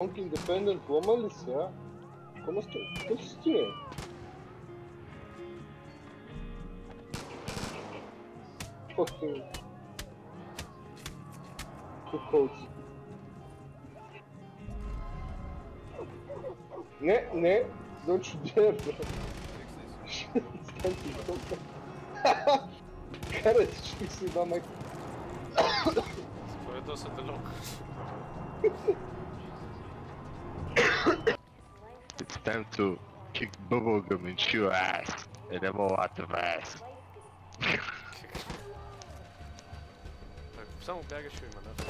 independent woman, Alicia? Como é que é? Fucking. Que coach. Né, ne, don't you dare, bro. Cara, deixa eu ensinar mais. Spojedo se telo. it's time to kick bubblegum into your ass and then more out of ass. Samo bega što ima, da?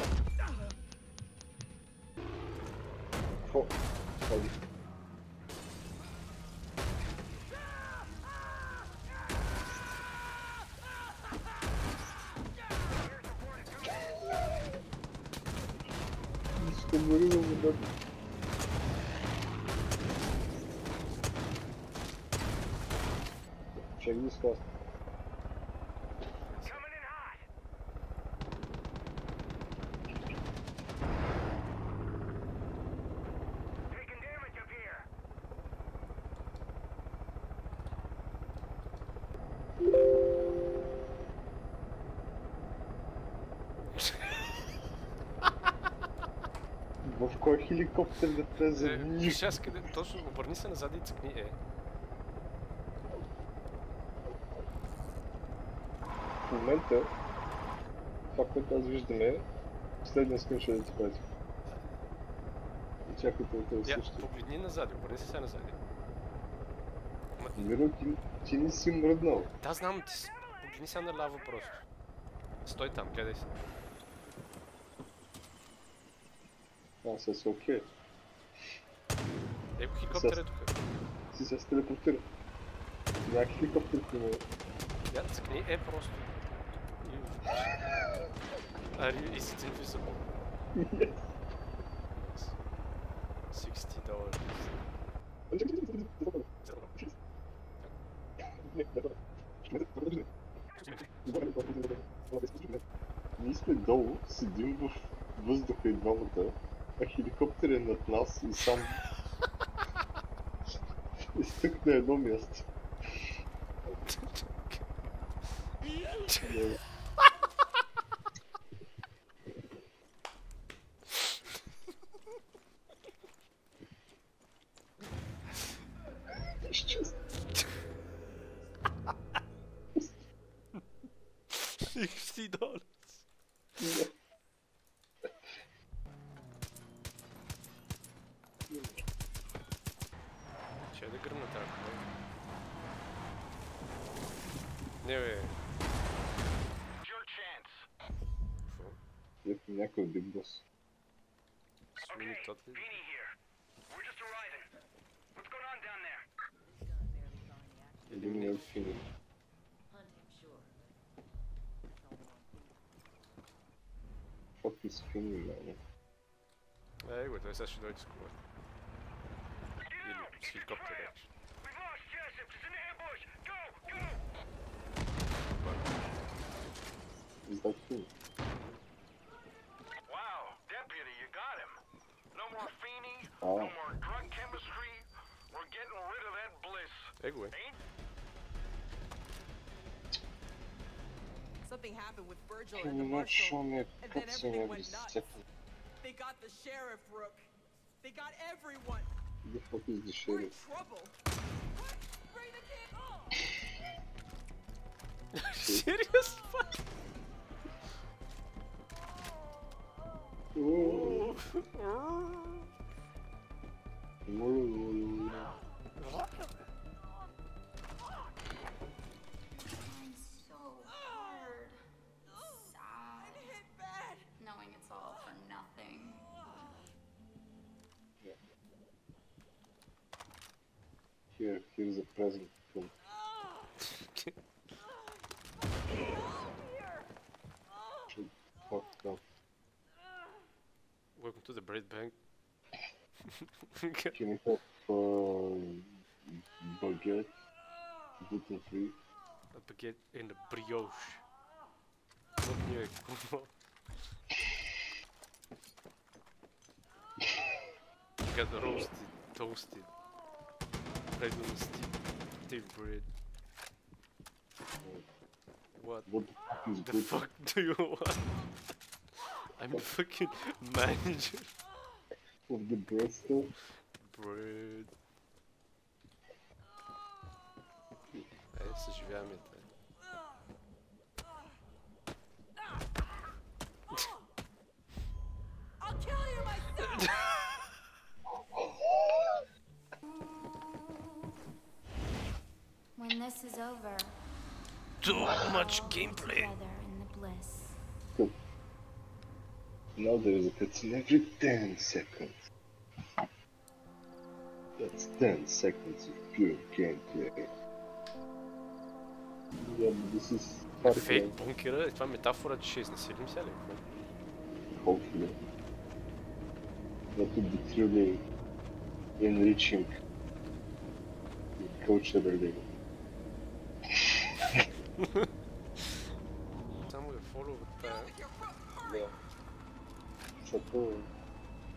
Ho, ovdje. Fast. В кой хеликоптер да те Е? Виж аз къде, точно обърни се назад и цъкни Е. момента, това, което аз виждам е последния скриншот да ти пратих. И чакайте да те също. погледни назад, обърни се сега назад. Миро, ти, ти не си мръднал. да, знам, ти с- погледни сега наляво просто. Стой там, гледай се. А, сега си окей. Его хеликоптер е тук. Си се телепортира. Няма хеликоптер при мен. Я, цъкни Е просто. Are you, is it invisible? Yes. 60 dollars. Ние сме долу, седим в въздуха и двамата, а хеликоптер е над нас и сам на едно място. copie stream. Eh écoute, ça je suis dans le. Il est le Wow, deputy, you got him. No more Feeney, oh. no more drug chemistry. We're getting rid of that bliss. Ain't Something happened with Virgil and the marshal, and then everything went nuts. They got the sheriff, Rook. They got everyone. The fuck is the sheriff? We're in trouble. What? Bring the kid. Serious? Here, here's a present from fuck up. Welcome to the Bread Bank. Can you have uh, baguette, gluten free? A baguette in the brioche. Ik kom got roasted, toasted, Dragon Steel, steel Breed. What, what the, the fuck do you want? I'm fucking manager. Of the bread Bristol? Bread. É, esses vermes. When this is over, Too much gameplay. together in the bliss. Now there is a cutscene every 10 seconds. That's 10 seconds of pure gameplay. Yeah, but this is Far Cry, Фейк бункера, е това метафора, че ще изнасилим сега ли? какво? hopefully. That would be truly enriching. Coach every day. Само я фоловат тая. Да. Защото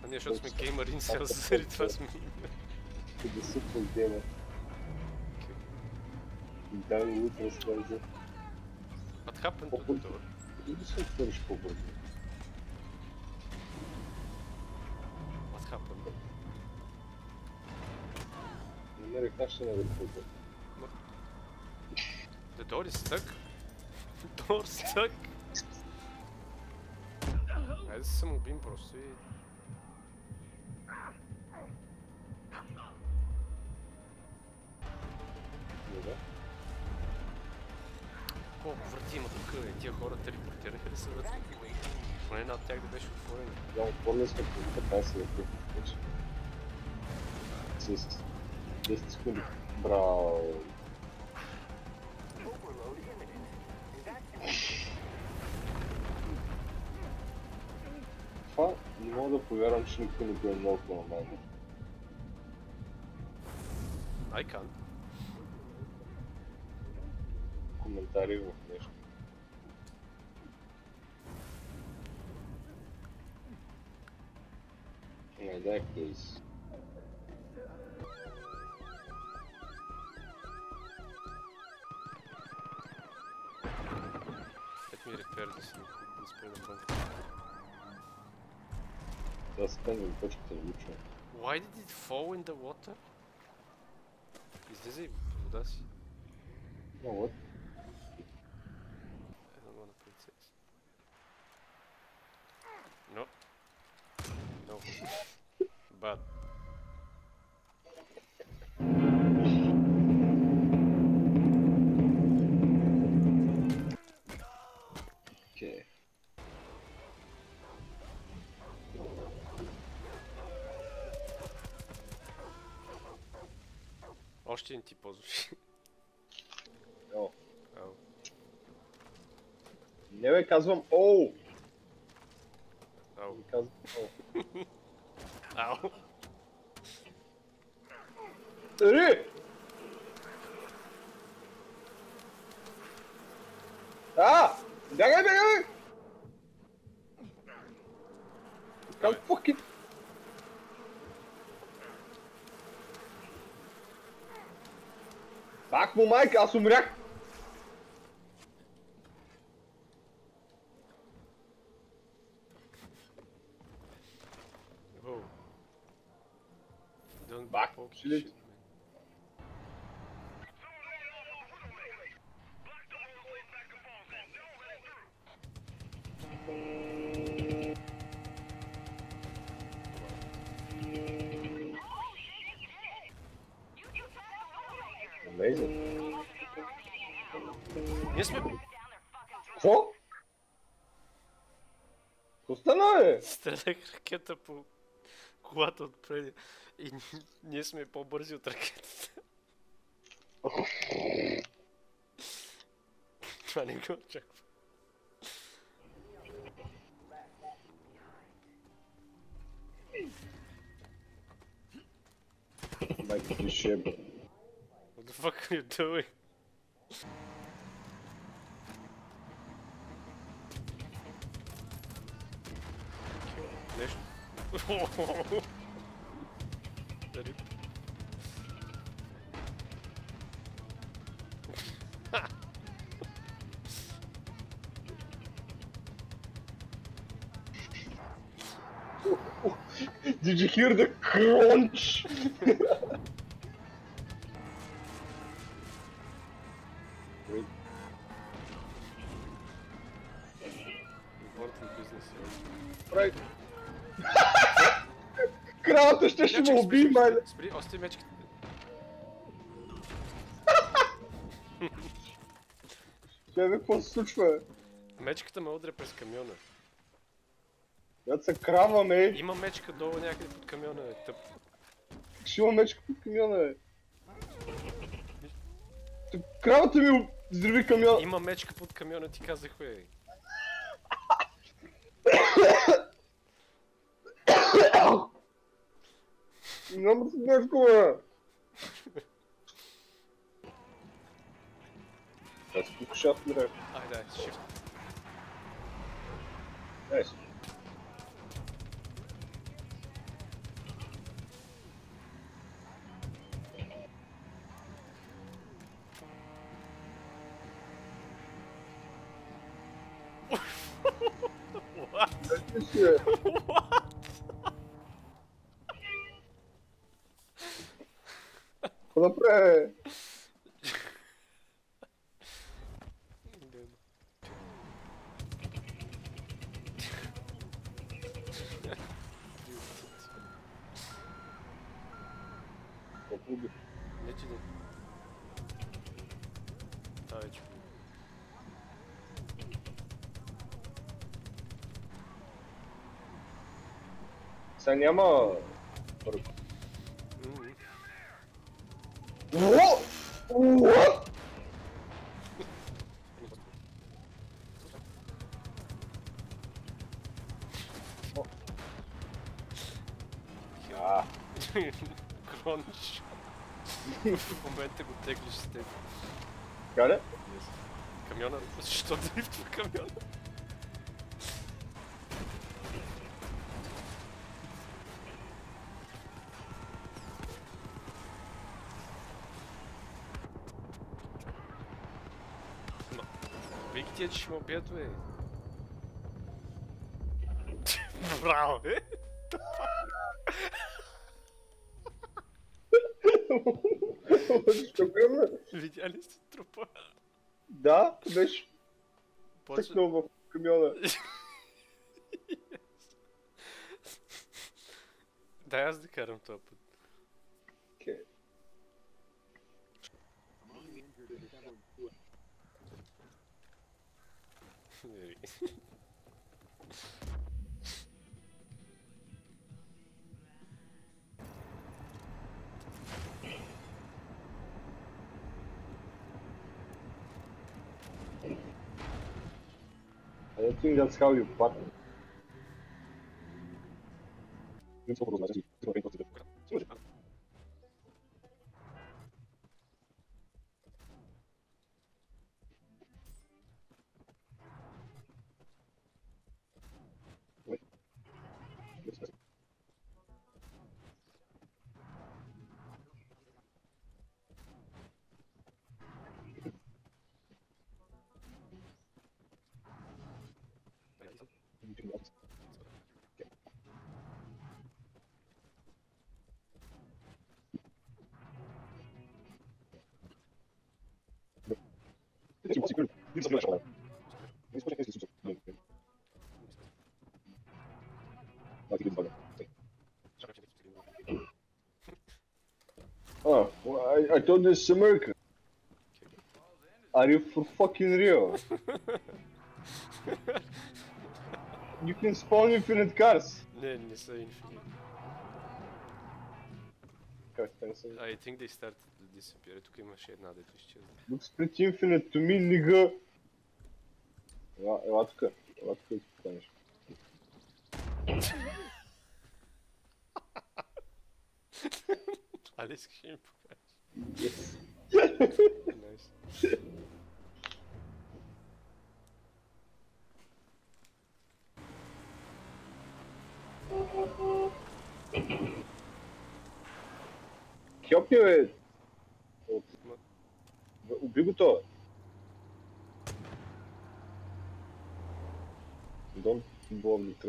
А ние, защото сме геймър инселс, заради това сме е да супер геймер. Дай ми утре слезе. What happened to the door? И да се отвориш по-бързо. What happened? Намерих начин да го. The door is stuck? door stuck? Айде да се самоубим просто и... Добре. Колко врати има тук, бе? Тия хора телепортираха ли се врати? Поне една от тях да беше отворена. Да, отворили сме по 15 минути вече. С 10 секунди. Браво. не мога да повярвам, че никой не го е нокнал на мен. I can. Коментари в нещо. Не, дай, Да спенвам точката да учвам. Why did it fall in the water? Излезе и в вода си. No, what? I don't want to play this. No. No. Bad. gente i połóż. No. O. Miałem kazłą... O! Au. Kazłą... O. Au. Ty! A! Biegaj. Pak me Mike, als mu mrak. Wow. Don't oh, back. Ние сме Какво? Какво стана, бе? стрелях ракета по колата отпреди и ни- ние сме по-бързи от ракетата. Това не го очаква. Майка ти шеба. What the fuck are you doing? Nicht. Did you hear the crunch? Important business. Right. Кралата ще ще ме уби, мале. Спри, остай мечките. Ви какво се случва? Мечката ме удря през камиона. Я се крава, ме. Има мечка долу някъде под камиона, е тъп. Ще има мечка под камиона, бе. Та Кравата ми взриви камиона. Има мечка под камиона, ти казах, бе. Number sıkıntı kuma. Kaç bir kuşat mı? Hayır hayır shift. Evet. what? what? Хлопе! Попугай. Я тебе. Тачку. Санямо! В момента го теглиш с теб. каде? Камиона? Защо дрифтва камиона? Вики тия, че ще ме убият, бе. Браво, бе! Защо гръмна? Видя ли сте трупа? Да, беше тъкнал в камиона. Дай аз да карам този път. Ери. Natuurlijk, dat schouw je op. It's impossible. Give some extra. This project is super. No, okay. Not even bother. Oh, well, I, I thought this is America. Are you for fucking real? you can spawn infinite cars. Не, не са инфинит. Как така са? I think they started to disappear. Тук имаше една, дето изчезна. Looks pretty infinite to me, nigga. Ела, ела тук. Ела тук да ти поканиш. Але искаш да ми покажеш. Yes. Найс. Хелп ми, бе! Убегу-то. Дом бомбит.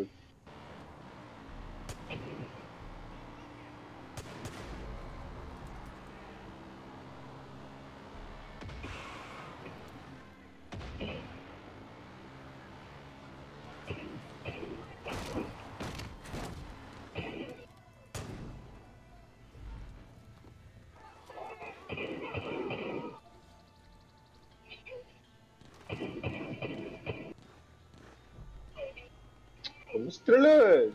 Thriller!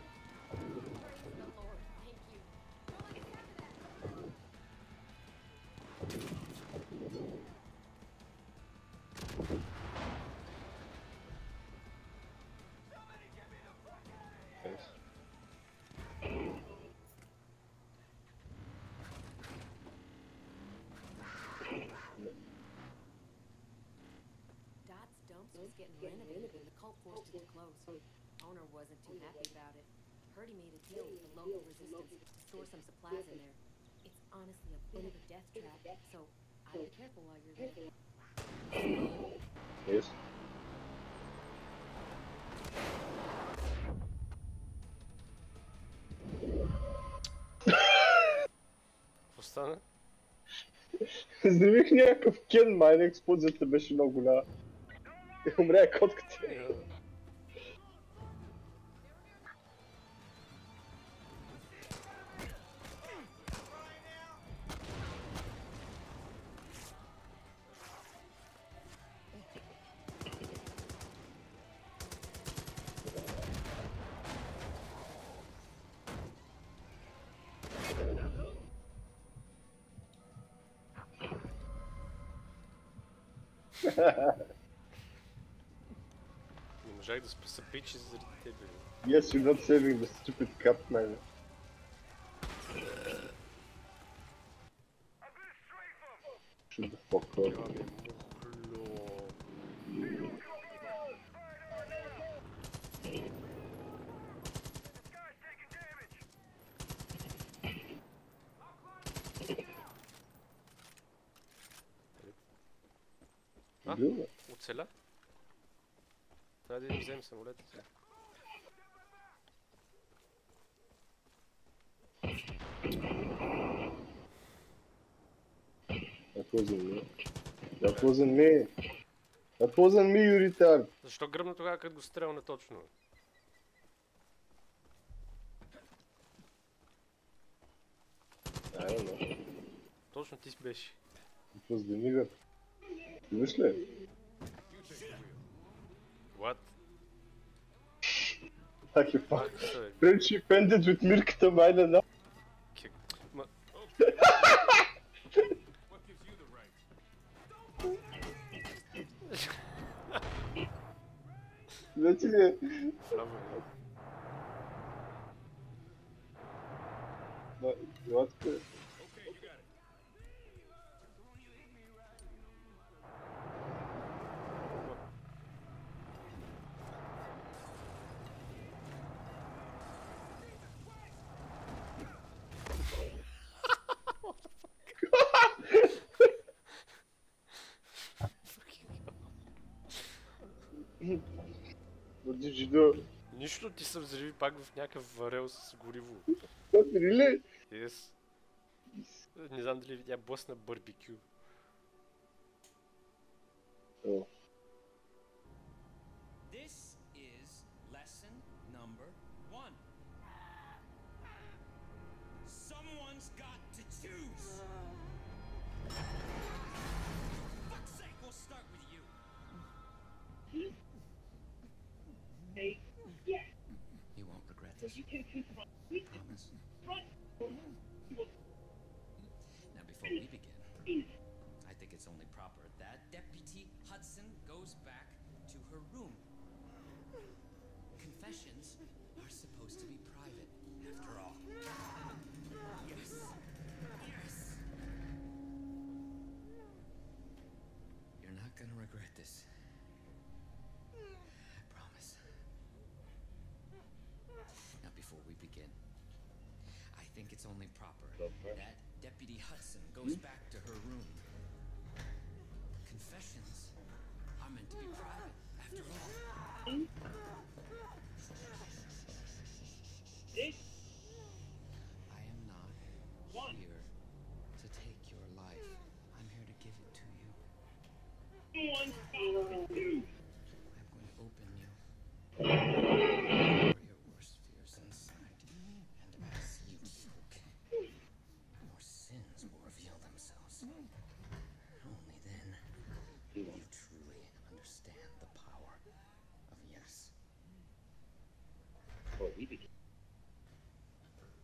Dot's dumps was getting renovated and the cult force it to close. Owner wasn't too happy about it. Heard he made a deal with the local resistance to store some supplies in there. It's honestly a bit of a death trap, so I'd be careful while you're there. Yes. Какво стана? Взривих някакъв кен, майна експлозията беше много голяма. И умря котката. Не можах да спаса пичи заради тебе. Yes, you're not saving the stupid cat, man. Shut the fuck up. Оцеля? Трябва да вземем самолета сега. That wasn't me. That wasn't me. That wasn't me, you retard. Защо гръмна тогава, като го стрелна точно? Точно ти си беше. It was the nigger. Myślę. What? Takie fuck. Friendship ended with milk to my and Dla do? Нищо ти се взриви пак в някакъв варел с гориво. Really? Yes. Не знам дали видя бос на барбекю. Oh. Now, before we begin, I think it's only proper that Deputy Hudson goes back to her room. Confessions are supposed to be private, after all. Yes. Yes. You're not gonna regret this. I promise. Now, before we begin, I think it's only proper that Deputy Hudson goes hmm? back to her room. Confessions are meant to be private, after all. we begin.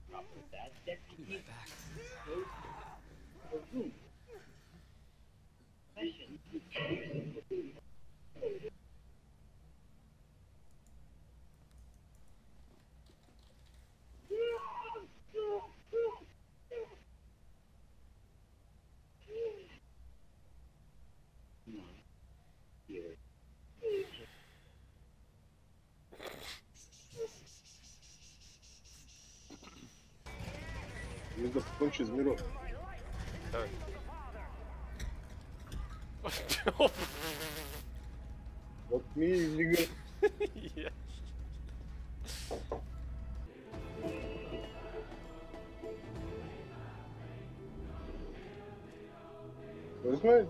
Drop. Deputy. back. To the room. ключ из миров. Давай. Вот мне не Вы знаете?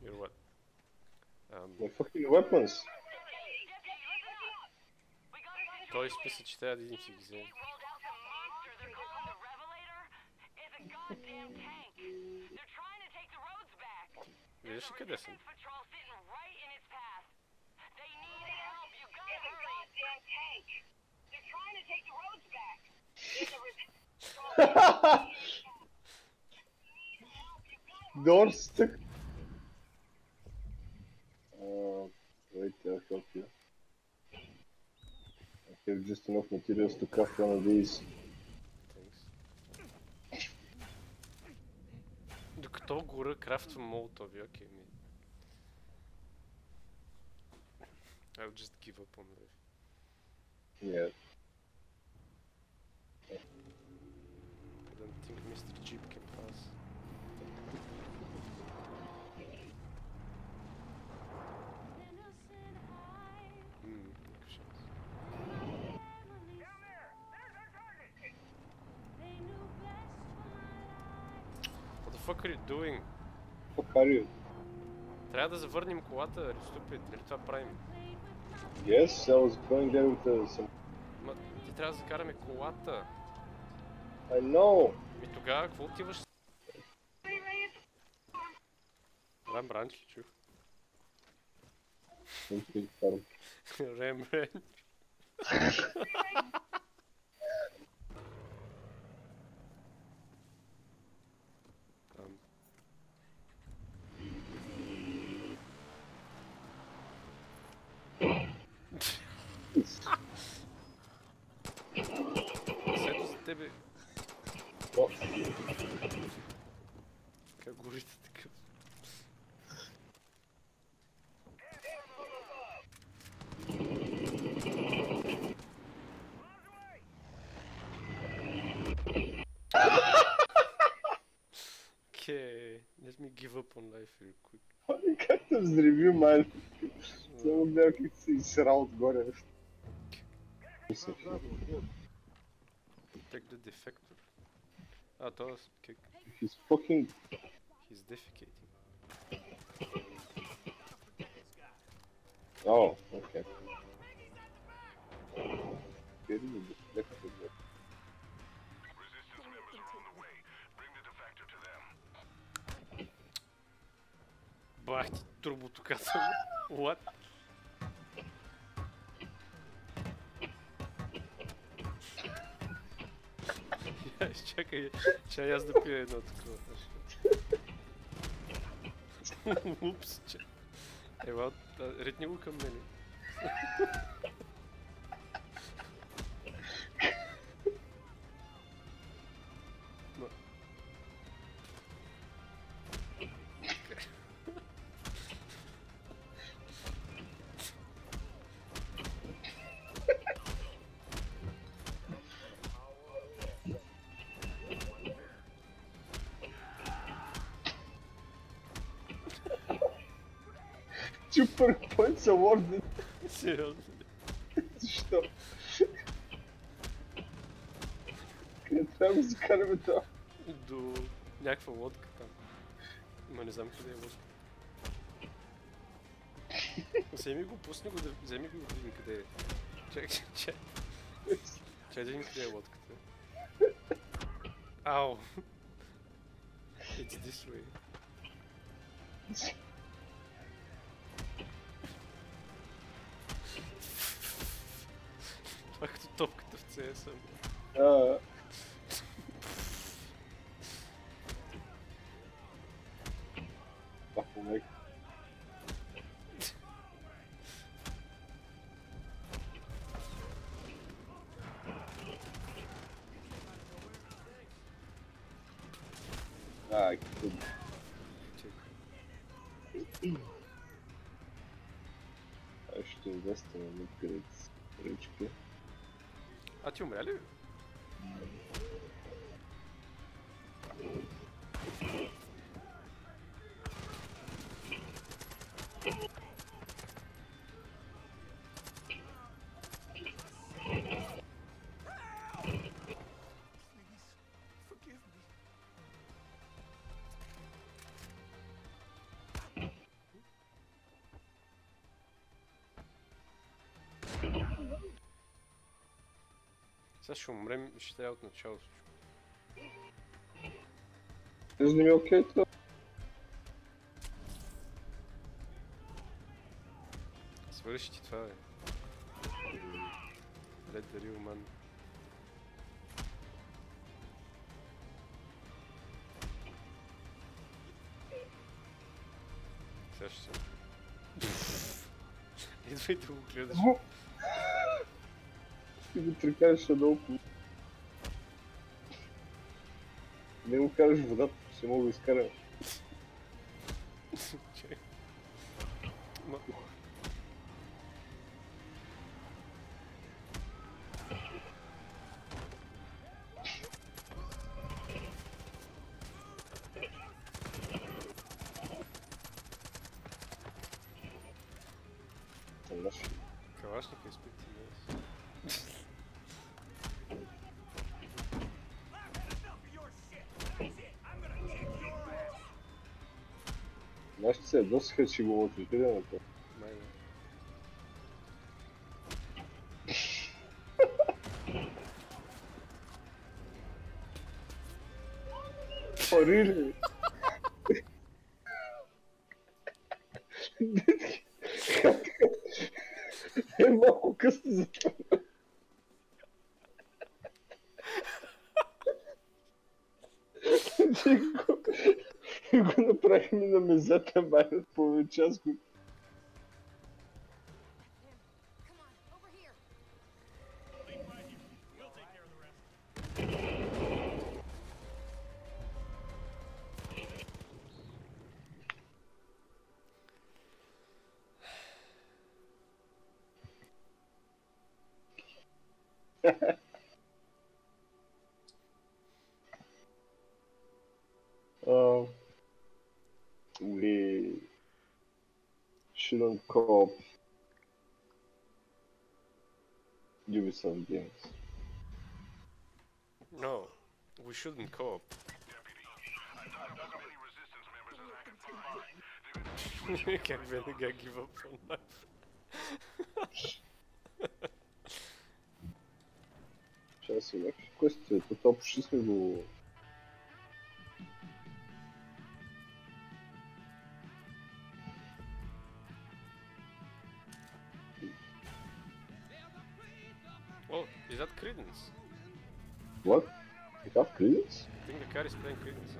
You're what? Um, My fucking weapons. they're trying to take the roads back. They Toy Space içler değilim ki the Birleşik edesin. Doors stuck. Uh, wait, I'll help you. I have just enough materials to craft one of these. Thanks. Докато гора крафтвам молотови, окей ми. I'll just give up on life. Yeah. I don't think Mr. Jeep fuck are you doing? Fuck are you? Трябва да завърнем колата, are stupid? Нали това правим? Yes, I was going there with uh, some. Ма, ти трябва да закараме колата. I know. Ми тогава, какво отиваш? Рам Ранч ли чух? Something phone life real quick. How kind of review, man? Samo gledal, kako si izsral gore. Take the defector. Ah, kick. He's fucking... He's defecating. Oh, okay. Getting the. Ебать, трубу туказал. Вот. Чекай, ча я здопію на такого. Упс, ча. Ева, э, ритніву камелі. Super points awarded. Сериозно. Защо? Къде трябва да закараме това? До някаква лодка там. Ма не знам къде е лодка. Вземи го, пусни го, да вземи го да видим къде е. Чакай, чакай. Чакай да видим къде е лодката. Ау! It's this way. said something. Uh. Fucking Tio Melo Сега ще умрем и ще трябва от начало всичко. Не ми окей това? Свърши ти това, бе. Let the real man. Сега ще се... Идвай да го гледаш. Ти го трикаеш надолу. Не му караш водата, ще мога да. Ма... Знаеш, Калашника изпити днес. знаеш, че се ядосаха, че го от видеото. Май бе. Oh, really? zatrzymałem w połowie ciasku. Ha ha. shouldn't co-op Ubisoft games. No, we shouldn't co-op. как веднага give up on life. Сейчас си някакви квести, то What? He got Creedence? I think the car is playing Creedence.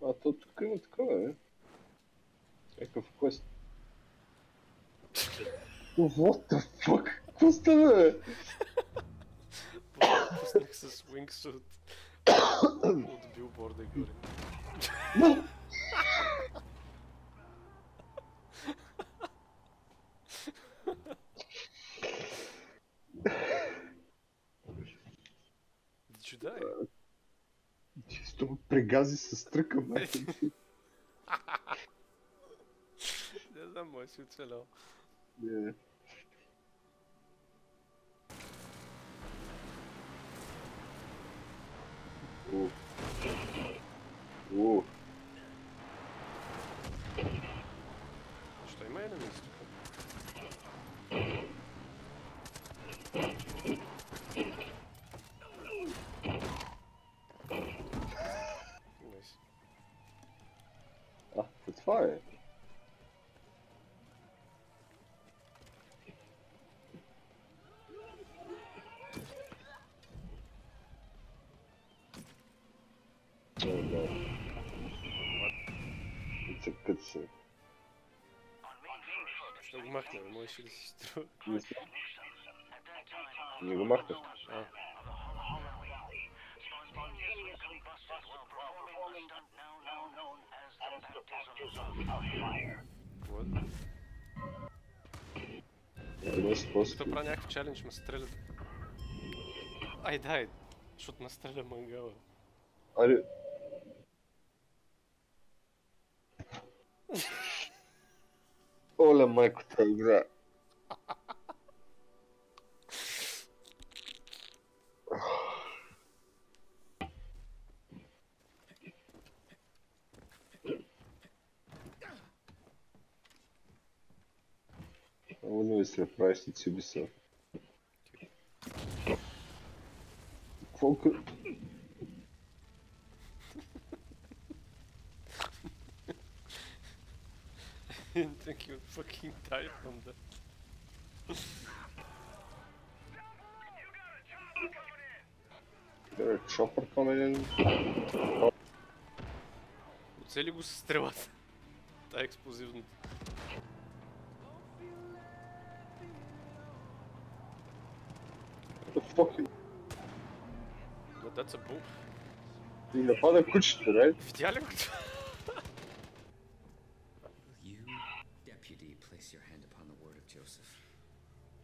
А тут открыл, открываю. Как в quest. What the fuck? Пустая! next, со swingsuit. От билборда и горе. Чуда е. Чисто прегази с тръка, Не знам, мой си оцелял. Yeah. Не. О. О. Що има enemies тук? Nice. А, то това Oh no. Что гумахнер? Мы еще до. Не гумахнер? А. Вот. Кто проняк в челлендж мы стрелят. Ай, дай. Что-то настрелил моего. Али... Olha Майкота игра. Ну, если простить себе сам. Фокус. Didn't think you would fucking die from that. There, chopper coming in. Оцели го с стрелата. Та е експлозивната. What the fuck? Но that's a bull. И напада кучето, right? Видя ли го това?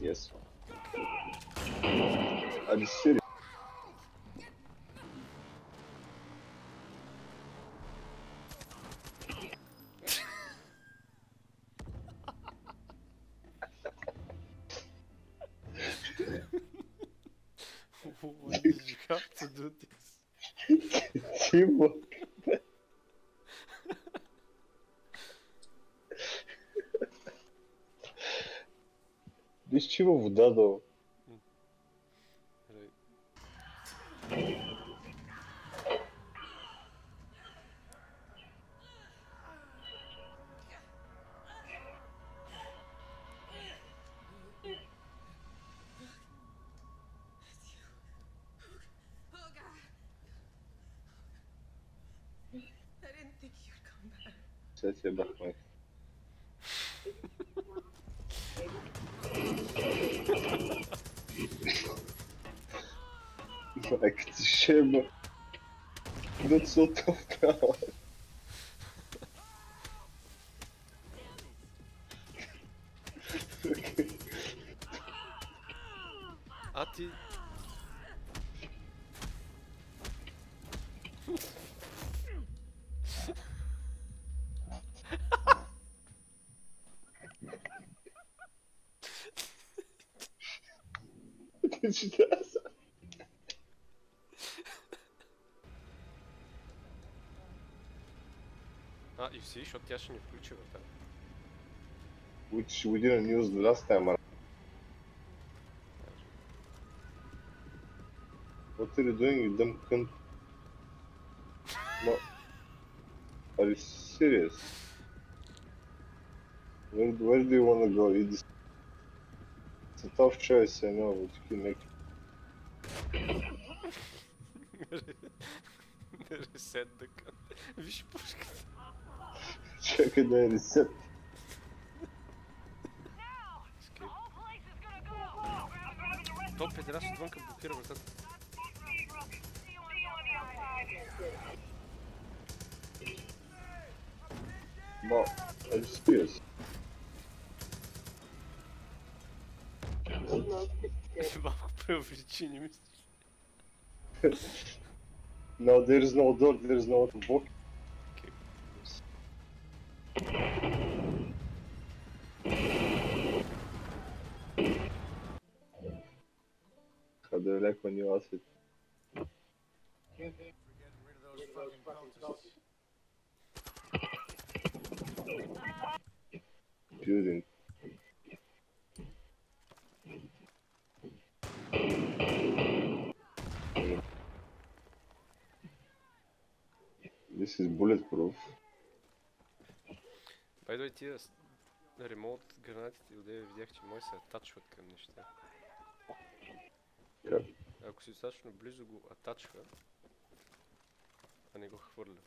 Yes. Are you back. Сега ти е бахмай. chama. Não sou tão da hora. Ati. Did you еще тебя же не включил это. Лучше уйди на минус 12 амара. What are you doing with them can... No. Are you serious? Where, where do you wanna go? It's, it's a tough choice, I know, but you can make Reset the gun. Вещь пушка. отвънка блокира вратата. See you on the outside. No, are you serious? Малко преувеличи, не мисля. No, there is no door, there is no book. How do you like my new outfit? Building. This is bulletproof. By the way, тия с- ремонт гранатите, отдеве видях, че мои се атачват към неща. Ако си достатъчно близо го атачва, а не го хвърля.